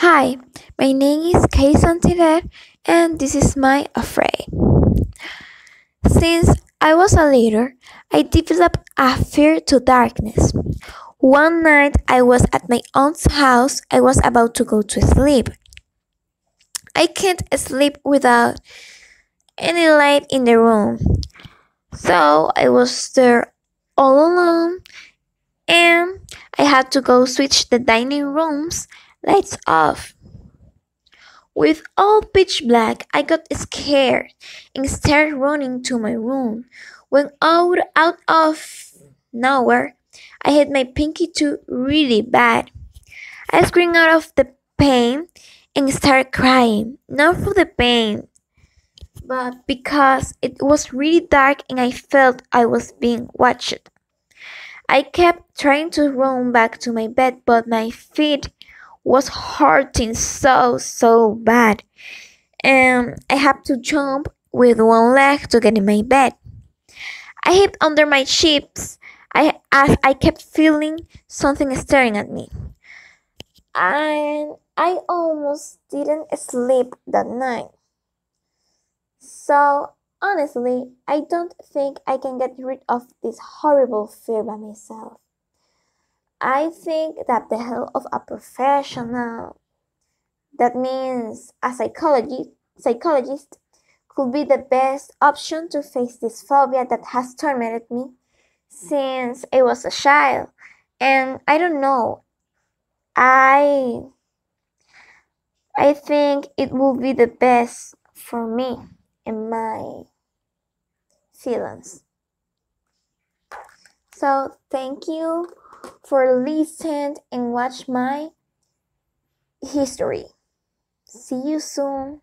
Hi, my name is Kairy Saint-Hilaire, and this is my afraid. Since I was a little, I developed a fear to darkness. One night I was at my aunt's house. I was about to go to sleep. I can't sleep without any light in the room. So I was there all alone and I had to go switch the dining room's lights off. With all pitch black, I got scared and started running to my room. When out, out of nowhere, I hit my pinky toe really bad. I screamed out of the pain and started crying, not for the pain, but because it was really dark and I felt I was being watched. I kept trying to run back to my bed, but my feet was hurting so so bad, and I had to jump with one leg to get in my bed. I hid under my sheets. I I kept feeling something staring at me, and I almost didn't sleep that night. So honestly, I don't think I can get rid of this horrible fear by myself. I think that the help of a professional, that means a psychologist, psychologist, could be the best option to face this phobia that has tormented me since I was a child. And I don't know, I I think it will be the best for me and my feelings. So thank you for listening and watch my history. See you soon.